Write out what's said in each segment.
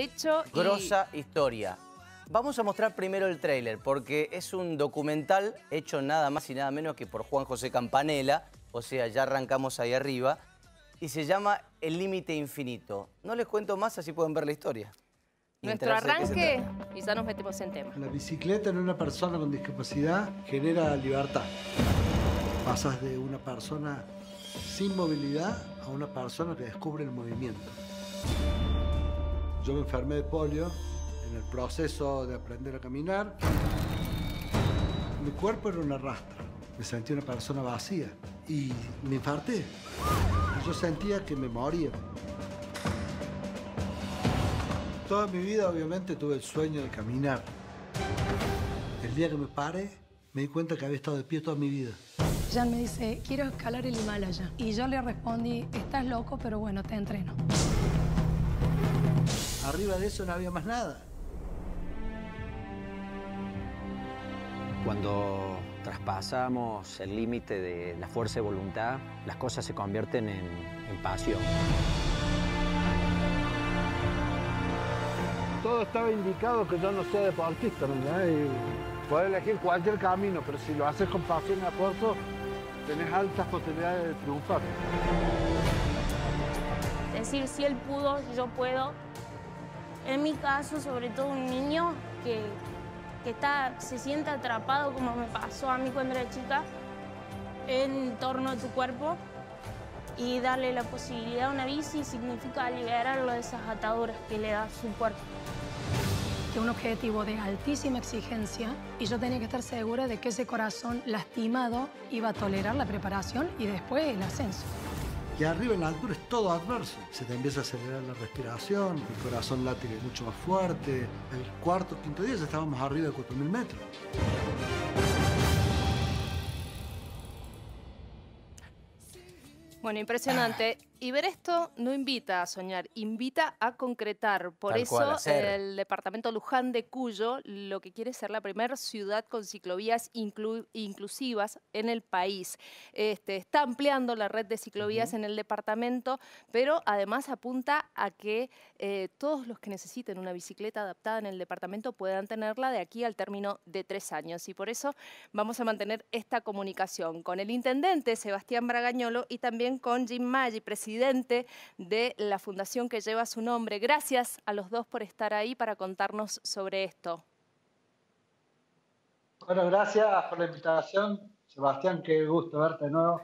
hecho. Grosa historia. Vamos a mostrar primero el tráiler porque es un documental hecho nada más y nada menos que por Juan José Campanella, o sea, ya arrancamos ahí arriba, y se llama El Límite Infinito. No les cuento más, así pueden ver la historia. Nuestro arranque y ya nos metemos en tema. La bicicleta en una persona con discapacidad genera libertad. Pasas de una persona sin movilidad a una persona que descubre el movimiento. Yo me enfermé de polio en el proceso de aprender a caminar. Mi cuerpo era una rastra. Me sentí una persona vacía y me infarté. Yo sentía que me moría. Toda mi vida, obviamente, tuve el sueño de caminar. El día que me paré, me di cuenta que había estado de pie toda mi vida. Jan me dice, quiero escalar el Himalaya. Y yo le respondí, estás loco, pero bueno, te entreno. Arriba de eso no había más nada. Cuando traspasamos el límite de la fuerza de voluntad, las cosas se convierten en, en pasión. Todo estaba indicado que yo no sea deportista, ¿no? Y puedes elegir cualquier camino, pero si lo haces con pasión y esfuerzo, tenés altas posibilidades de triunfar. Decir, si él pudo, yo puedo. En mi caso, sobre todo un niño que, que está, se siente atrapado, como me pasó a mí cuando era chica, en torno a tu cuerpo. Y darle la posibilidad a una bici significa liberarlo de esas ataduras que le da su cuerpo. Que un objetivo de altísima exigencia y yo tenía que estar segura de que ese corazón lastimado iba a tolerar la preparación y después el ascenso. Y arriba en la altura es todo adverso. Se te empieza a acelerar la respiración, el corazón late mucho más fuerte. El cuarto, quinto día ya estábamos arriba de 4.000 metros. Bueno, impresionante. Y ver esto no invita a soñar, invita a concretar. Por Tal eso cual, el departamento Luján de Cuyo lo que quiere ser la primera ciudad con ciclovías inclu- inclusivas en el país. Este, está ampliando la red de ciclovías en el departamento, pero además apunta a que eh, todos los que necesiten una bicicleta adaptada en el departamento puedan tenerla de aquí al término de tres años. Y por eso vamos a mantener esta comunicación con el intendente Sebastián Bragañolo y también con Jim Maggi, presidente de la fundación que lleva su nombre. Gracias a los dos por estar ahí para contarnos sobre esto. Bueno, gracias por la invitación. Sebastián, qué gusto verte de nuevo.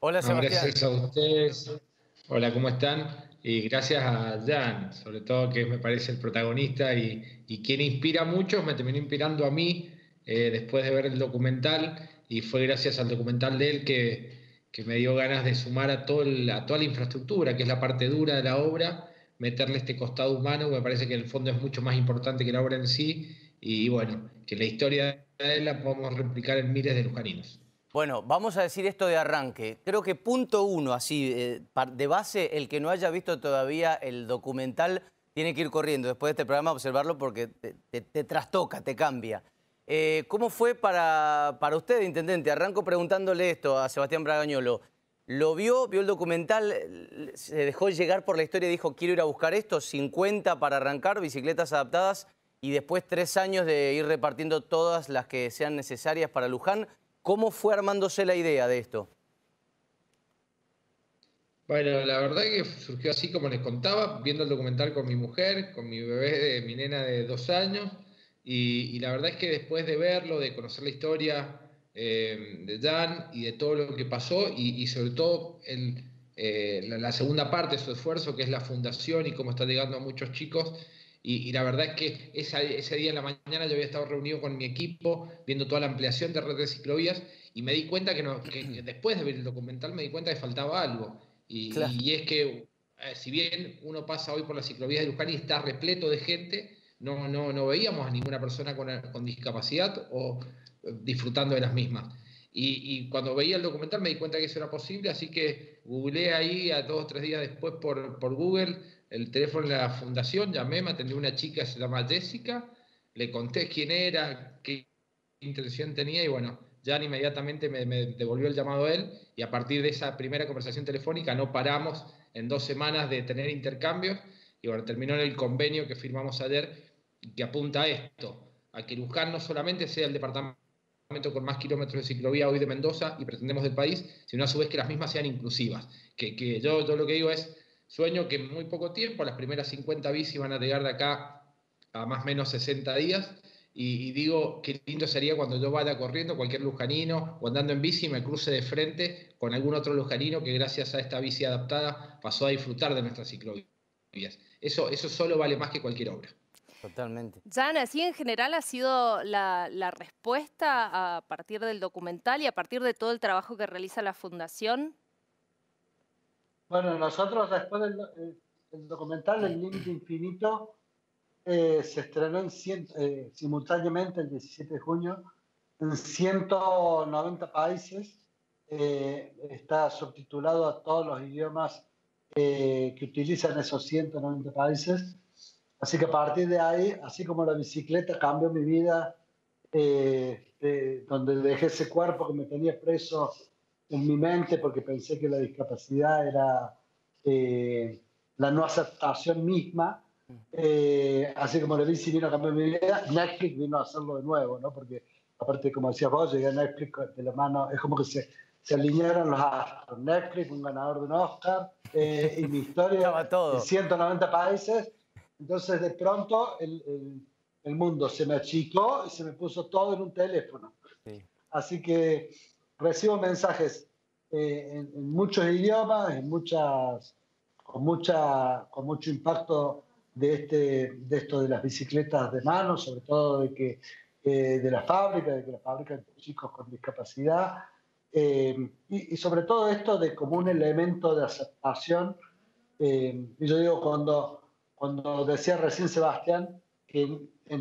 Hola, No, Sebastián. gracias a ustedes. Hola, ¿cómo están? Y gracias a Jan, sobre todo que me parece el protagonista y, y quien inspira a muchos, me terminó inspirando a mí eh, después de ver el documental y fue gracias al documental de él que, que me dio ganas de sumar a, todo el- a toda la infraestructura, que es la parte dura de la obra, meterle este costado humano, me parece que en el fondo es mucho más importante que la obra en sí y bueno, que la historia de la podemos replicar en miles de lujaninos. Bueno, vamos a decir esto de arranque. Creo que punto uno, así, eh, de base, el que no haya visto todavía el documental tiene que ir corriendo después de este programa a observarlo porque te, te- te trastoca, te cambia. Eh, ¿Cómo fue para, para usted, intendente? Arranco preguntándole esto a Sebastián Bragañolo. ¿Lo vio? ¿Vio el documental? ¿Se dejó llegar por la historia y dijo, quiero ir a buscar esto? 50 para arrancar, bicicletas adaptadas, y después tres años de ir repartiendo todas las que sean necesarias para Luján. ¿Cómo fue armándose la idea de esto? Bueno, la verdad que surgió así como les contaba, viendo el documental con mi mujer, con mi bebé, mi nena de dos años, y, y la verdad es que después de verlo, de conocer la historia eh, de Jan y de todo lo que pasó, y, y sobre todo el, eh, la, la segunda parte de su esfuerzo, que es la fundación y cómo está llegando a muchos chicos, y, y la verdad es que esa- ese día en la mañana yo había estado reunido con mi equipo, viendo toda la ampliación de red de ciclovías, y me di cuenta que, no- que- después de ver el documental me di cuenta que faltaba algo. Y, Claro. y es que, eh, si bien uno pasa hoy por las ciclovías de Luján y está repleto de gente, no, no, no veíamos a ninguna persona con, con discapacidad o eh, disfrutando de las mismas. Y, cuando veía el documental me di cuenta que eso era posible, así que googleé ahí a dos o tres días después por, por Google el teléfono de la fundación, llamé, me atendió una chica se llama Jessica, le conté quién era, qué intención tenía y bueno, Jan inmediatamente me, me devolvió el llamado a él y a partir de esa primera conversación telefónica no paramos en dos semanas de tener intercambios y bueno, terminó en el convenio que firmamos ayer que apunta a esto, a que Luján no solamente sea el departamento con más kilómetros de ciclovía hoy de Mendoza y pretendemos del país, sino a su vez que las mismas sean inclusivas. Que, que yo, yo lo que digo es, sueño que en muy poco tiempo, las primeras 50 bici van a llegar de acá a más o menos 60 días, y, digo, qué lindo sería cuando yo vaya corriendo, cualquier lujanino, o andando en bici, me cruce de frente con algún otro lujanino que gracias a esta bici adaptada pasó a disfrutar de nuestras ciclovías. Eso, eso solo vale más que cualquier obra. Totalmente. Jan, así en general ha sido la, respuesta a partir del documental y a partir de todo el trabajo que realiza la Fundación. Bueno, nosotros después del eh, documental El Límite Infinito eh, se estrenó en eh, simultáneamente el 17 de junio en 190 países. está subtitulado a todos los idiomas que utilizan esos 190 países. Así que a partir de ahí, así como la bicicleta cambió mi vida, eh, donde dejé ese cuerpo que me tenía preso en mi mente porque pensé que la discapacidad era eh, la no aceptación misma, eh, así como la bici vino a cambiar mi vida, Netflix vino a hacerlo de nuevo, ¿no? Porque aparte, como decías vos, llegué a Netflix de la mano, es como que se, se alinearon los astros. Netflix, un ganador de un Oscar, y mi historia, en 190 países, entonces de pronto el, el, mundo se me achicó y se me puso todo en un teléfono. Así que recibo mensajes eh, en, muchos idiomas, en muchas, con, mucha, con mucho impacto de, este, de esto de las bicicletas de mano, sobre todo de, que, eh, de la fábrica, de que la fábrica de chicos con discapacidad, eh, y, y, sobre todo esto de como un elemento de aceptación. y yo digo, cuando cuando decía recién Sebastián que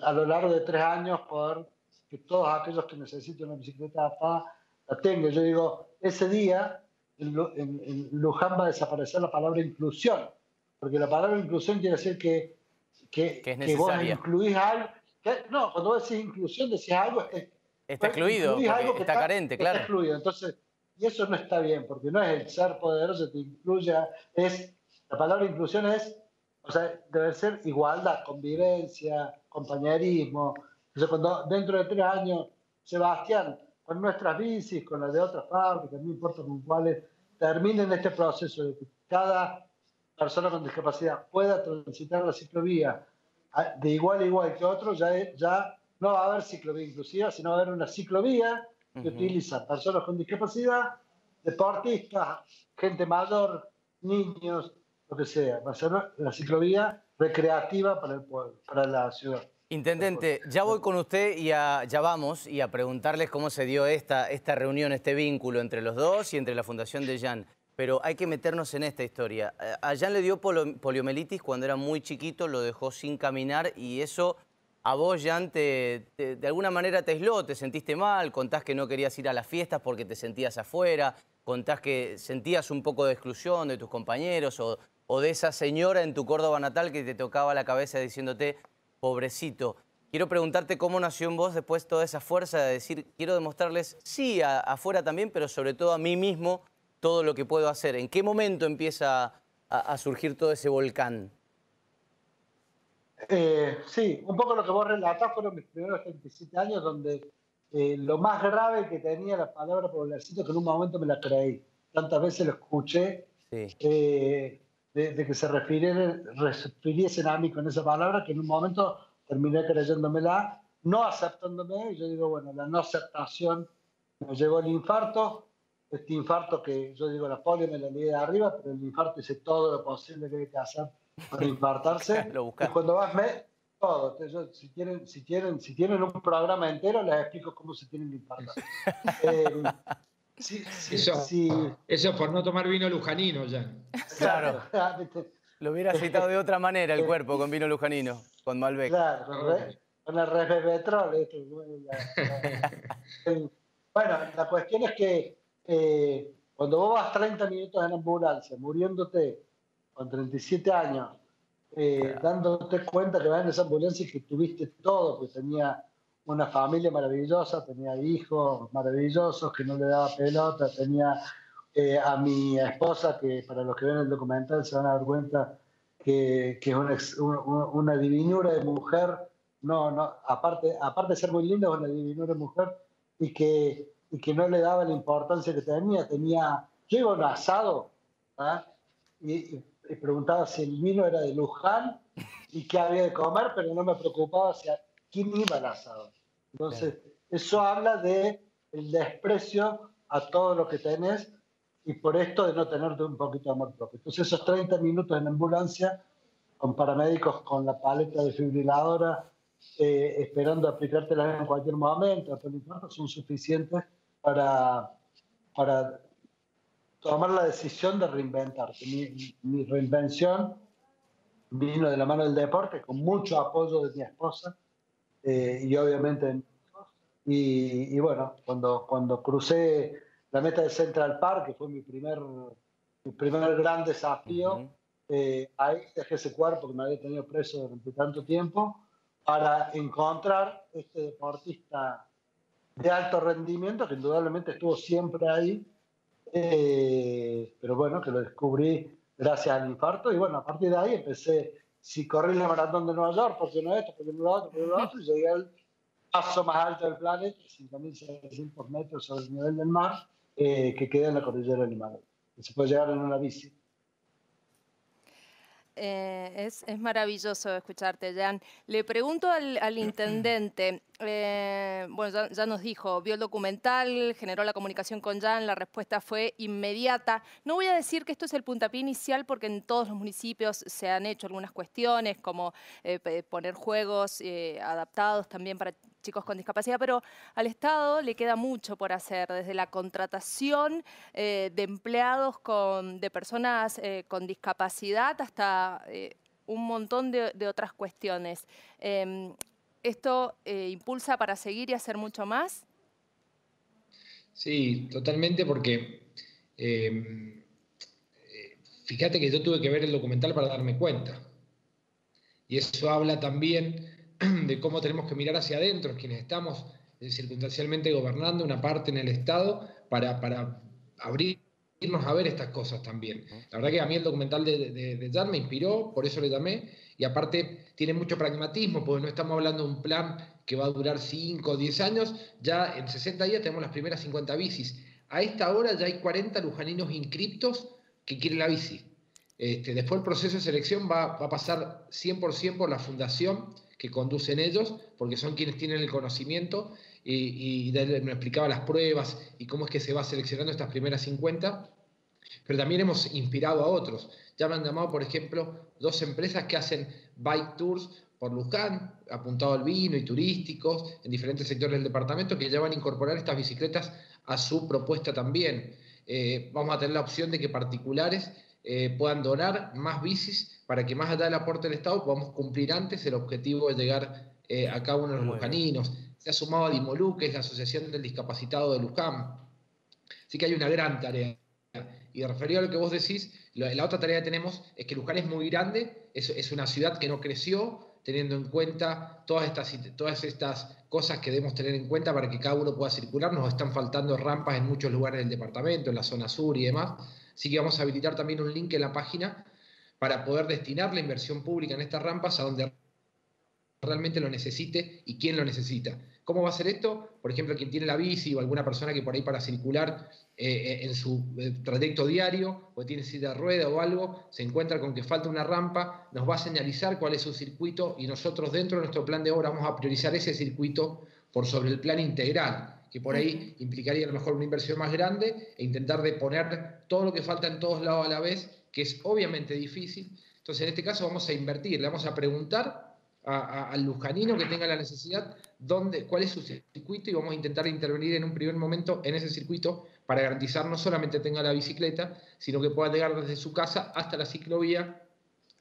a lo largo de tres años poder que todos aquellos que necesiten una bicicleta adaptada la tengan. Yo digo, ese día en, Luján va a desaparecer la palabra inclusión, porque la palabra inclusión quiere decir que, que, que, es vos incluís algo. no, cuando vos decís inclusión decís algo... está excluido, algo que está, carente, claro. Está excluido. Entonces, y eso no está bien, porque no es el ser poderoso que te incluya, es, la palabra inclusión es o sea, debe ser igualdad, convivencia, compañerismo. O cuando dentro de tres años, Sebastián, con nuestras bicis, con las de otras fábricas, no importa con cuáles, terminen este proceso de que cada persona con discapacidad pueda transitar la ciclovía de igual a igual que otro, ya, ya no va a haber ciclovía inclusiva, sino va a haber una ciclovía que utiliza personas con discapacidad, deportistas, gente mayor, niños, lo que sea, va a ser la ciclovía recreativa para el pueblo, para la ciudad. Intendente, ya voy con usted y ya vamos y a preguntarles cómo se dio esta, esta reunión, este vínculo entre los dos y entre la Fundación de Jan. Pero hay que meternos en esta historia. A Jan le dio poliomielitis cuando era muy chiquito, lo dejó sin caminar y eso a vos, Jan, te, de alguna manera te aisló, te sentiste mal, contás que no querías ir a las fiestas porque te sentías afuera, contás que sentías un poco de exclusión de tus compañeros o o de esa señora en tu Córdoba natal que te tocaba la cabeza diciéndote, pobrecito. Quiero preguntarte cómo nació en vos después toda esa fuerza de decir, quiero demostrarles, sí, afuera también, pero sobre todo a mí mismo, todo lo que puedo hacer. ¿En qué momento empieza a, surgir todo ese volcán? Eh, sí, un poco lo que vos relatás fueron mis primeros 37 años donde eh, lo más grave que tenía la palabra pobrecito que en un momento me la creí. Tantas veces lo escuché. Sí. Eh, de, que se refiriesen a mí con esa palabra, que en un momento terminé creyéndomela, no aceptándome, y yo digo, bueno, la no aceptación me llevó el infarto, este infarto que yo digo, la polio me la leí de arriba, pero el infarto hice todo lo posible que hay que hacer para infartarse. y cuando vas, me, todo. si, tienen, si, tienen, si tienen un programa entero, les explico cómo se tienen que infartar. eh, Sí, eso, eso por no tomar vino lujanino ya. Claro. Lo hubiera citado de otra manera el cuerpo con vino lujanino, con Malbec. Claro, con, el resveratrol. bueno, la cuestión es que eh, cuando vos vas 30 minutos en ambulancia, muriéndote con 37 años, eh, dándote cuenta que vas en esa ambulancia y que tuviste todo, pues tenía una familia maravillosa, tenía hijos maravillosos que no le daba pelota, tenía eh, a mi esposa, que para los que ven el documental se van a dar cuenta que, es una, divinura de mujer, no, no, aparte, aparte de ser muy linda, es una divinura de mujer y que, y que no le daba la importancia que tenía. Tenía, yo iba a un asado ¿ah? y, preguntaba si el vino era de Luján y qué había de comer, pero no me preocupaba si quién iba al asado. Entonces, eso habla de el desprecio a todo lo que tenés y por esto de no tenerte un poquito de amor propio. Entonces esos 30 minutos en ambulancia, con paramédicos con la paleta desfibriladora, eh, esperando aplicártela en cualquier momento, son suficientes para, para tomar la decisión de reinventarte. Mi, mi, reinvención vino de la mano del deporte, con mucho apoyo de mi esposa eh, y obviamente... Y, y, bueno, cuando, cuando crucé la meta de Central Park, que fue mi primer, mi primer gran desafío. Eh, ahí dejé ese cuerpo que me había tenido preso durante tanto tiempo para encontrar este deportista de alto rendimiento que indudablemente estuvo siempre ahí, eh, pero bueno, que lo descubrí gracias al infarto y bueno, a partir de ahí empecé, si corrí la maratón de Nueva York, porque no esto, porque no lo otro, porque no lo otro, llegué al paso más alto del planeta, 5.600 metros sobre el nivel del mar, eh, que queda en la cordillera que se puede llegar en una bici. Eh, es, es, maravilloso escucharte, Jan. Le pregunto al, intendente, eh, bueno, ya, nos dijo, vio el documental, generó la comunicación con Jan, la respuesta fue inmediata. No voy a decir que esto es el puntapié inicial porque en todos los municipios se han hecho algunas cuestiones, como poner juegos adaptados también para chicos con discapacidad, pero al Estado le queda mucho por hacer, desde la contratación eh, de empleados con, de personas eh, con discapacidad hasta eh, un montón de, otras cuestiones. Em, ¿Esto impulsa para seguir y hacer mucho más? Sí, totalmente, porque em, fíjate que yo tuve que ver el documental para darme cuenta. Y eso habla también de cómo tenemos que mirar hacia adentro, quienes estamos eh, circunstancialmente gobernando una parte en el Estado, para, para abrirnos a ver estas cosas también. La verdad que a mí el documental de, de, Jan me inspiró, por eso le llamé, y aparte tiene mucho pragmatismo, porque no estamos hablando de un plan que va a durar 5 o 10 años, ya en 60 días tenemos las primeras 50 bicis. A esta hora ya hay 40 lujaninos inscriptos que quieren la bici. Este, después el proceso de selección va, va a pasar 100% por la fundación que conducen ellos, porque son quienes tienen el conocimiento y, y me explicaba las pruebas y cómo es que se va seleccionando estas primeras 50, pero también hemos inspirado a otros. Ya me han llamado, por ejemplo, dos empresas que hacen bike tours por Luján, apuntado al vino y turísticos, en diferentes sectores del departamento, que ya van a incorporar estas bicicletas a su propuesta también. Eh, vamos a tener la opción de que particulares eh, puedan donar más bicis para que más allá del aporte del Estado podamos cumplir antes el objetivo de llegar eh, a cada uno de los lujaninos. Se ha sumado a Dimolú, que es la Asociación del Discapacitado de Luján. Así que hay una gran tarea. Y referido a lo que vos decís, la, otra tarea que tenemos es que Luján es muy grande, es, es una ciudad que no creció, teniendo en cuenta todas estas, todas estas cosas que debemos tener en cuenta para que cada uno pueda circular. Nos están faltando rampas en muchos lugares del departamento, en la zona sur y demás. Así que vamos a habilitar también un link en la página para poder destinar la inversión pública en estas rampas a donde realmente lo necesite y quién lo necesita. ¿Cómo va a ser esto? Por ejemplo, quien tiene la bici o alguna persona que por ahí para circular eh, eh, en su eh, trayecto diario o tiene silla de rueda o algo, se encuentra con que falta una rampa, nos va a señalizar cuál es su circuito y nosotros dentro de nuestro plan de obra vamos a priorizar ese circuito por sobre el plan integral que por ahí implicaría a lo mejor una inversión más grande e intentar de poner todo lo que falta en todos lados a la vez, que es obviamente difícil. Entonces, en este caso vamos a invertir, le vamos a preguntar al lujanino que tenga la necesidad dónde, cuál es su circuito y vamos a intentar intervenir en un primer momento en ese circuito para garantizar no solamente tenga la bicicleta, sino que pueda llegar desde su casa hasta la ciclovía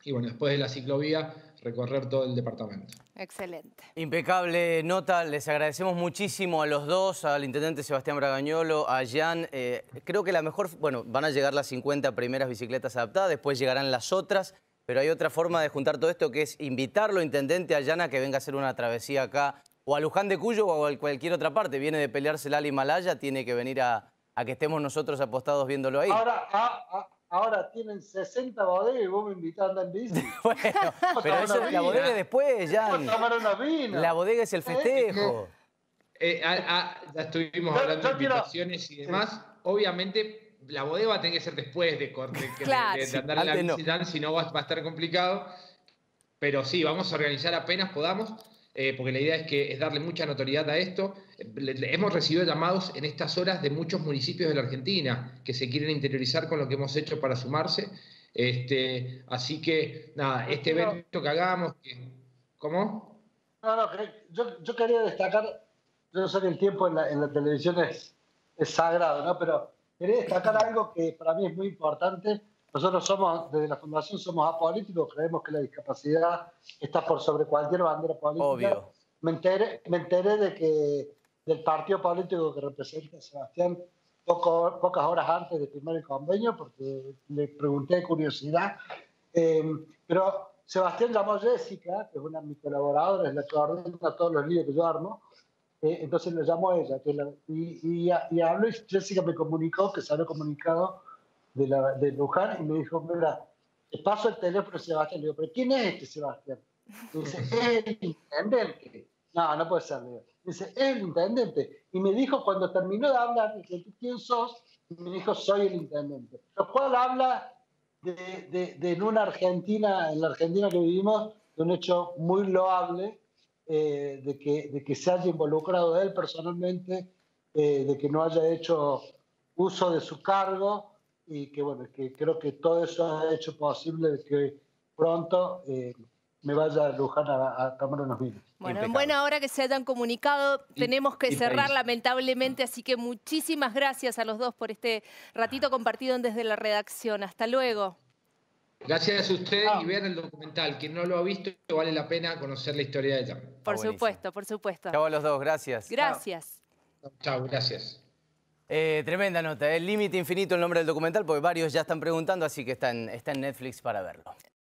y bueno, después de la ciclovía recorrer todo el departamento. Excelente. Impecable nota, les agradecemos muchísimo a los dos, al intendente Sebastián Bragañolo, a Jan. Eh, creo que la mejor, bueno, van a llegar las 50 primeras bicicletas adaptadas, después llegarán las otras, pero hay otra forma de juntar todo esto que es invitarlo, intendente, a Jan a que venga a hacer una travesía acá, o a Luján de Cuyo o a cualquier otra parte. Viene de pelearse al Himalaya, tiene que venir a, que estemos nosotros apostados viéndolo ahí. Ahora, ahora tienen 60 bodegas y vos me invitás a andar en bici. bueno, pero eso, la bodega es después, Vamos Jan. a tomar una vina. La bodega es el festejo. Eh, ah, ya estuvimos Yo- hablando yo de quiero- invitaciones y demás. Obviamente, la bodega va a tener que ser después de, de- de- Claro. de- de Sí, andar en la no. bici, si no va, va a estar complicado. Pero sí, vamos a organizar apenas podamos, eh, porque la idea es que es darle mucha notoriedad a esto. Le- le- hemos recibido llamados en estas horas de muchos municipios de la Argentina que se quieren interiorizar con lo que hemos hecho para sumarse. Este, así que, nada, este Pero- evento que hagamos, que- ¿cómo? No, no, yo, yo quería destacar, yo sé que el tiempo en la, en la televisión es, es sagrado, ¿no? Pero quería destacar algo que para mí es muy importante. Nosotros somos, desde la Fundación somos apolíticos, creemos que la discapacidad está por sobre cualquier bandera política. Obvio. Me enteré, me enteré de que del partido político que representa a Sebastián poco- pocas horas antes de firmar el convenio, porque le pregunté de curiosidad. Eh, pero Sebastián llamó a Jessica, que es una de mis colaboradoras, la que ordena todos los líos que yo armo. Eh, entonces le llamó a ella. que la- y, y, y habló y Jessica me comunicó que se había comunicado de, la, de Luján y me dijo, mira, te paso el teléfono Sebastián. Le digo, pero ¿quién es este Sebastián? Dice, es el intendente. No, no puede ser. Me dice, es el intendente. Y me dijo, cuando terminó de hablar, me dice, ¿quién sos? Y me dijo, soy el intendente. Lo cual habla de, de- de en una Argentina, en la Argentina que vivimos, de un hecho muy loable, eh, de, que, de que se haya involucrado él personalmente, eh, de que no haya hecho uso de su cargo y que bueno, que creo que todo eso ha hecho posible que pronto eh, me vaya a Luján a, a tomar unos vinos. Bueno, en buena hora que se hayan comunicado, tenemos que cerrar país. lamentablemente, así que muchísimas gracias a los dos por este ratito compartido desde la redacción. Hasta luego. Gracias a ustedes Ah. y vean el documental. Quien no lo ha visto, vale la pena conocer la historia de ella. Por buenísimo. supuesto, por supuesto. Chau a los dos, gracias. Gracias. Chao, gracias. Eh, tremenda nota, el límite infinito el nombre del documental, porque varios ya están preguntando, así que está en, está en Netflix para verlo.